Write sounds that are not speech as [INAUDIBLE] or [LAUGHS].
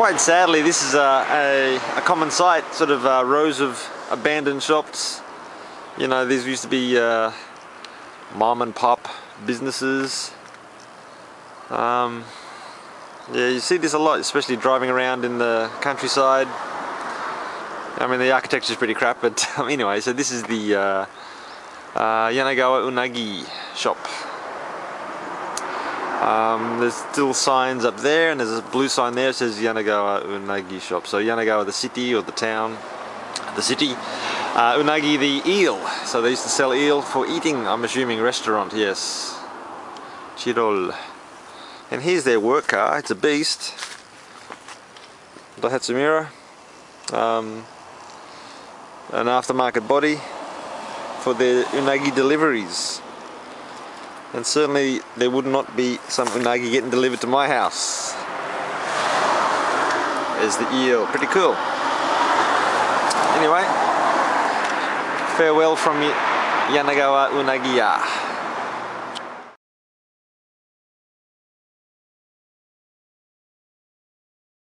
Quite sadly, this is a, a, a common sight, sort of uh, rows of abandoned shops. You know, these used to be uh, mom and pop businesses. Um, yeah, you see this a lot, especially driving around in the countryside. I mean, the architecture is pretty crap, but [LAUGHS] um, anyway, so this is the uh, uh, Yanagawa Unagi shop. Um, there's still signs up there, and there's a blue sign there that says Yanagawa Unagi shop. So Yanagawa, the city or the town, the city. Uh, unagi, the eel. So they used to sell eel for eating, I'm assuming, restaurant, yes. Chirol. And here's their work car, it's a beast. Daihatsu Mira. Um, an aftermarket body for their unagi deliveries. And certainly there would not be some unagi getting delivered to my house. There's the eel, pretty cool. Anyway, farewell from Yanagawa Unagiya.